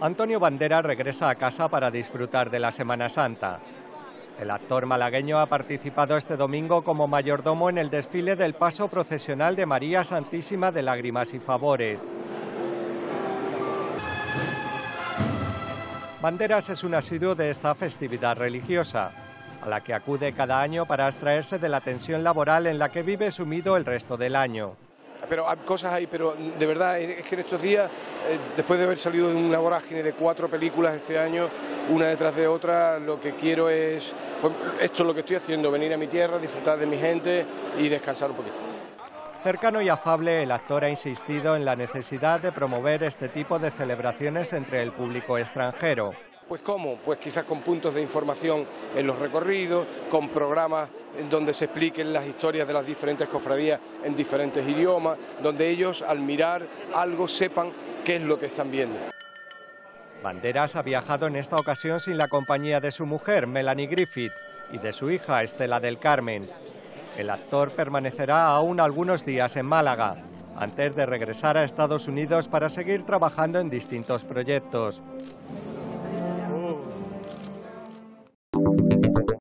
Antonio Bandera regresa a casa para disfrutar de la Semana Santa. El actor malagueño ha participado este domingo como mayordomo en el desfile del paso procesional de María Santísima de Lágrimas y Favores. Banderas es un asiduo de esta festividad religiosa, a la que acude cada año para abstraerse de la tensión laboral en la que vive sumido el resto del año pero hay cosas ahí, pero de verdad es que en estos días, eh, después de haber salido de una vorágine de cuatro películas este año, una detrás de otra, lo que quiero es, pues, esto es lo que estoy haciendo, venir a mi tierra, disfrutar de mi gente y descansar un poquito. Cercano y afable, el actor ha insistido en la necesidad de promover este tipo de celebraciones entre el público extranjero. Pues cómo, pues quizás con puntos de información en los recorridos, con programas en donde se expliquen las historias de las diferentes cofradías en diferentes idiomas, donde ellos al mirar algo sepan qué es lo que están viendo. Banderas ha viajado en esta ocasión sin la compañía de su mujer, Melanie Griffith, y de su hija, Estela del Carmen. El actor permanecerá aún algunos días en Málaga, antes de regresar a Estados Unidos para seguir trabajando en distintos proyectos.